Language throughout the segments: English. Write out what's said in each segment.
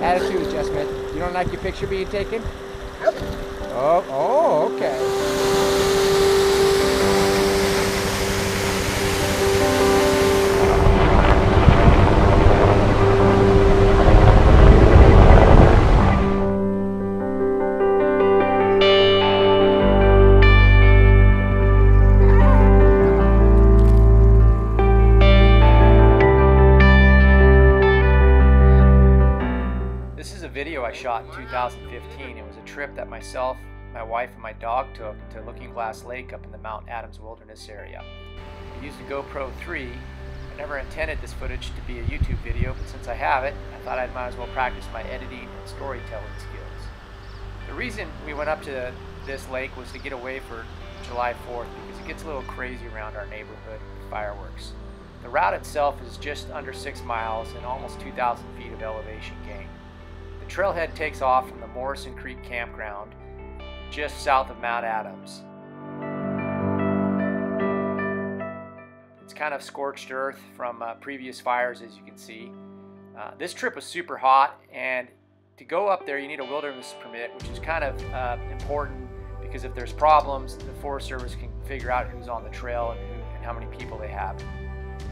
Attitude adjustment. You don't like your picture being taken? Nope. Oh, oh, okay. Shot in 2015. It was a trip that myself, my wife, and my dog took to Looking Glass Lake up in the Mount Adams Wilderness area. I used a GoPro 3. I never intended this footage to be a YouTube video, but since I have it, I thought I might as well practice my editing and storytelling skills. The reason we went up to this lake was to get away for July 4th because it gets a little crazy around our neighborhood with fireworks. The route itself is just under 6 miles and almost 2,000 feet of elevation gain. Trailhead takes off from the Morrison Creek campground just south of Mount Adams. It's kind of scorched earth from uh, previous fires, as you can see. Uh, this trip was super hot, and to go up there, you need a wilderness permit, which is kind of uh, important because if there's problems, the Forest Service can figure out who's on the trail and, who, and how many people they have.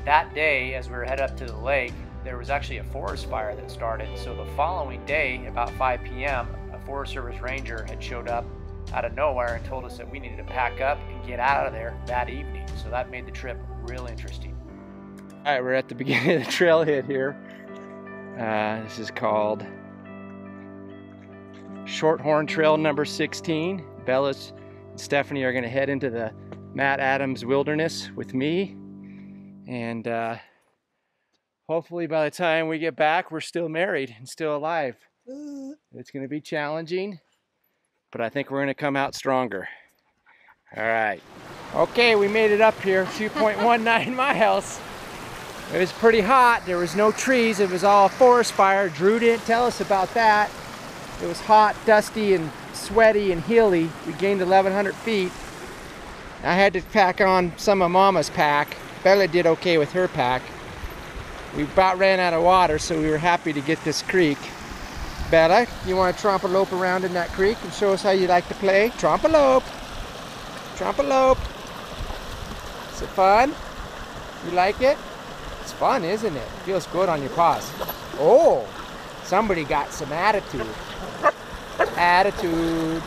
That day, as we were headed up to the lake, there was actually a forest fire that started. So the following day, about 5 p.m., a Forest Service ranger had showed up out of nowhere and told us that we needed to pack up and get out of there that evening. So that made the trip real interesting. All right, we're at the beginning of the trailhead here. Uh, this is called Shorthorn Trail number 16. Bella's and Stephanie are going to head into the Mount Adams Wilderness with me. And uh, hopefully by the time we get back, we're still married and still alive. It's going to be challenging, but I think we're going to come out stronger. All right. Okay, we made it up here, 2.19 miles. It was pretty hot. There was no trees. It was all forest fire. Drew didn't tell us about that. It was hot, dusty, and sweaty and hilly. We gained 1,100 feet. I had to pack on some of Mama's pack. Bella did okay with her pack. We about ran out of water, so we were happy to get this creek. Bella, you want to trompalope around in that creek and show us how you like to play? Trompalope. Trompalope. Is it fun? You like it? It's fun, isn't it? Feels good on your paws. Oh, somebody got some attitude. Attitude.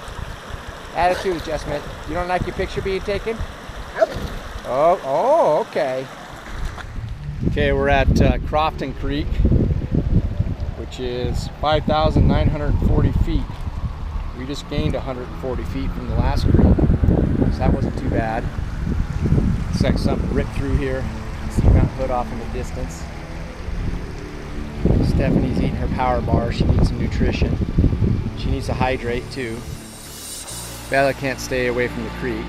Attitude adjustment. You don't like your picture being taken? Oh, oh, okay. Okay, we're at uh, Crofton Creek, which is 5,940 feet. We just gained 140 feet from the last creek, so that wasn't too bad. Looks like something ripped through here. See Mount Hood off in the distance. Stephanie's eating her power bar. She needs some nutrition. She needs to hydrate too. Bella can't stay away from the creek.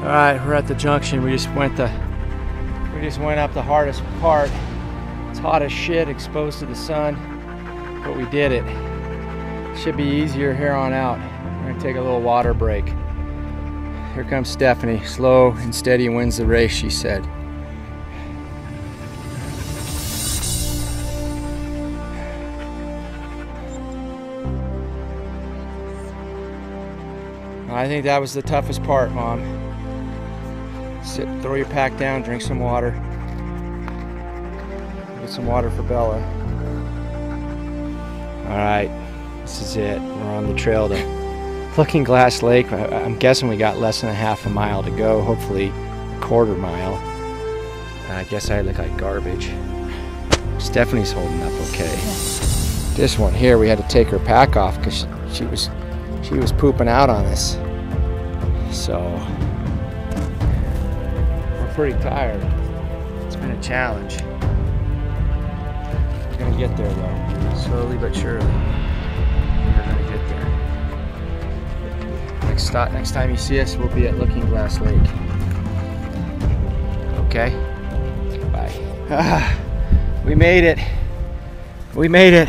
All right, we're at the junction. We just went the we just went up the hardest part. It's hot as shit, exposed to the sun, but we did it. Should be easier here on out. We're gonna take a little water break. Here comes Stephanie. Slow and steady wins the race, she said. I think that was the toughest part, Mom. Sit, throw your pack down, drink some water. Get some water for Bella. All right, this is it. We're on the trail to Looking Glass Lake. I'm guessing we got less than a half a mile to go, hopefully a quarter mile. I guess I look like garbage. Stephanie's holding up okay. This one here, we had to take her pack off because she, she was she was pooping out on us. So pretty tired. It's been a challenge. We're gonna get there though, slowly but surely. We're gonna get there. Next stop, next time you see us, we'll be at Looking Glass Lake. Okay. Bye. we made it. We made it.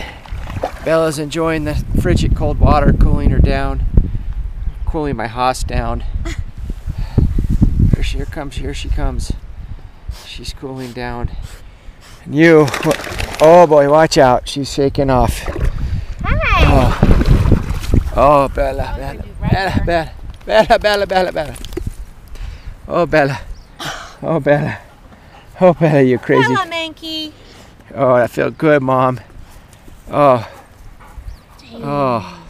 Bella's enjoying the frigid cold water, cooling her down, cooling my hoss down. Here she here comes, here she comes. She's cooling down. And you, Oh boy, watch out. She's shaking off. Hi. Oh, oh Bella, Bella, Bella, Bella, Bella, Bella, Bella, Bella. Oh, Bella. Oh, Bella. Oh, Bella, you crazy. On, Mankey. Oh, that felt good, Mom. Oh, Oh.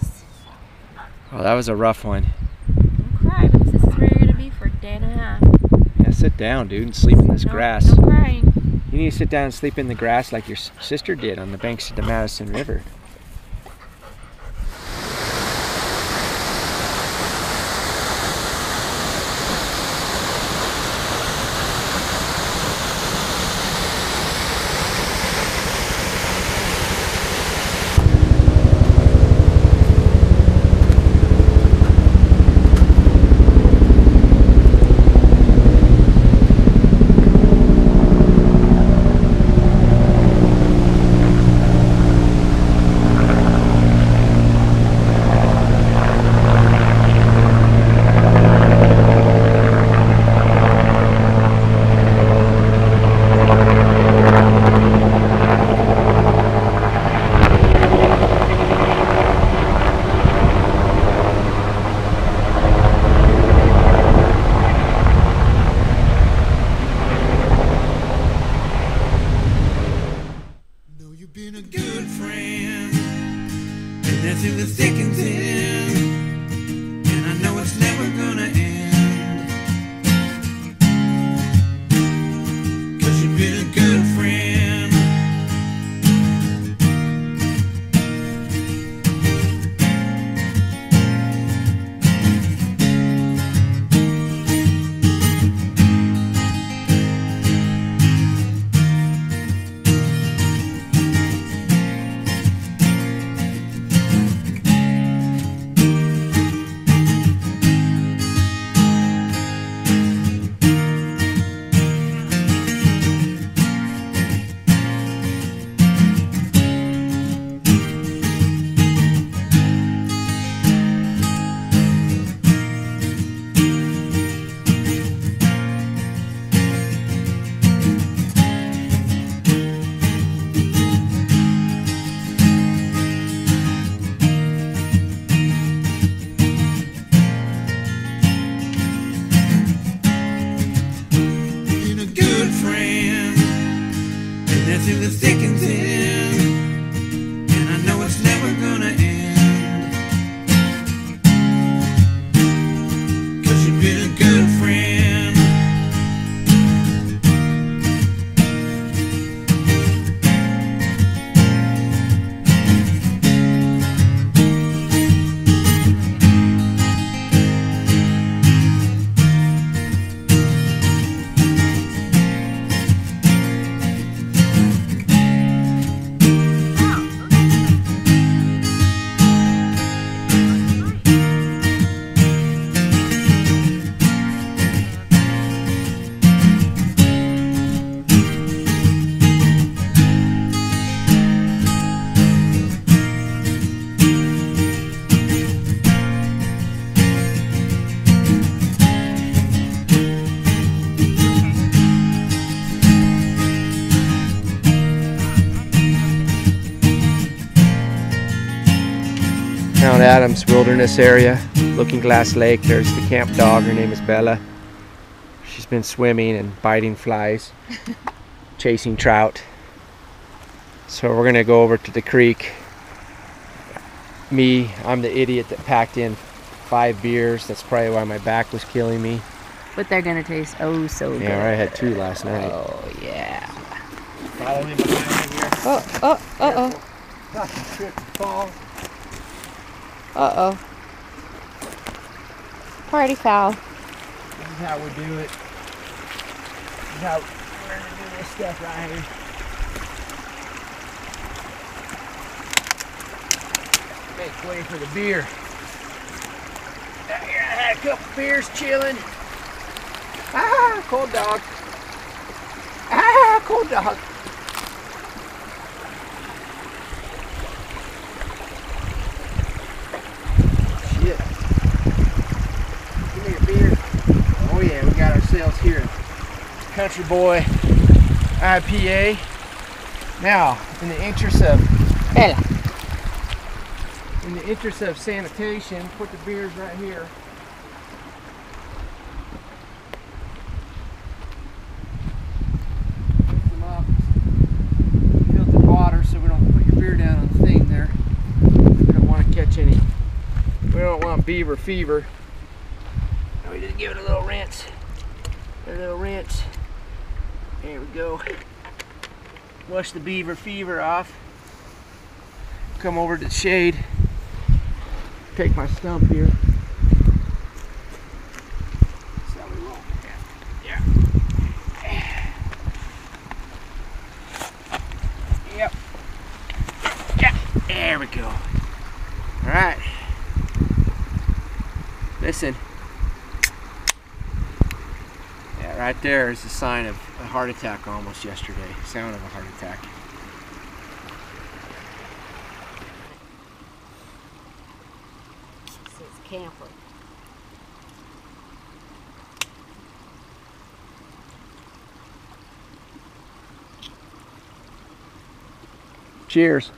oh, that was a rough one. Don't cry because this is where you're gonna be for a day and a half. Yeah, sit down, dude, and sleep in this No- grass. No crying. You need to sit down and sleep in the grass like your sister did on the banks of the Madison River. Mount Adams Wilderness area, Looking Glass Lake. There's the camp dog. Her name is Bella. She's been swimming and biting flies, chasing trout. So we're gonna go over to the creek. Me, I'm the idiot that packed in five beers. That's probably why my back was killing me. But they're gonna taste oh so good. Yeah, I had two last night. Oh yeah. Follow me behind me here. Oh oh uh oh Not to trip and fall. Uh oh. Party foul. This is how we do it. This is how we're gonna do this stuff right here. Make way for the beer. Here I had a couple beers chilling. Ah, cold dog. Ah, cold dog. Shit. Give me a beer. Oh yeah, we got ourselves here a Country Boy IPA. Now, in the interest of Bella. in the interest of sanitation, put the beers right here. Lift them water so we don't put your beer down on the thing there. We don't want to catch any. We don't want beaver fever. We just give it a little rinse. A little rinse. There we go. Wash the beaver fever off. Come over to the shade take my stump here. Yeah. Yep. Yeah. There we go. All right. Listen. Yeah, right there is a sign of a heart attack almost yesterday. Sound of a heart attack. This is camper. Cheers.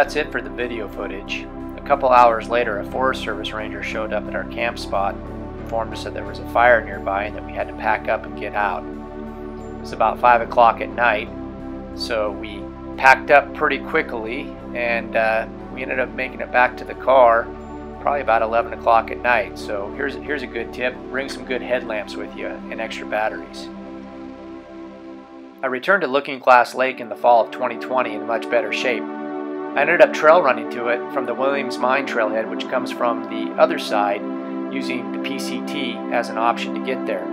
That's it for the video footage. A couple hours later, a Forest Service ranger showed up at our camp spot, informed us that there was a fire nearby and that we had to pack up and get out. It was about 5 o'clock at night, so we packed up pretty quickly and uh, we ended up making it back to the car probably about 11 o'clock at night. So here's, here's a good tip bring some good headlamps with you and extra batteries. I returned to Looking Glass Lake in the fall of 2020 in much better shape. I ended up trail running to it from the Williams Mine trailhead, which comes from the other side, using the PCT as an option to get there.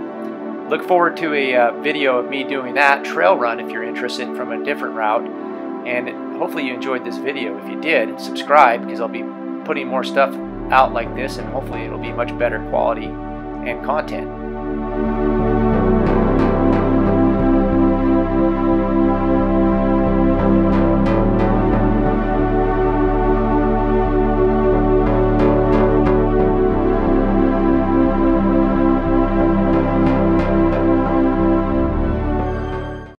Look forward to a uh, video of me doing that trail run if you're interested from a different route. And hopefully you enjoyed this video. If you did, subscribe because I'll be putting more stuff out like this and hopefully it'll be much better quality and content.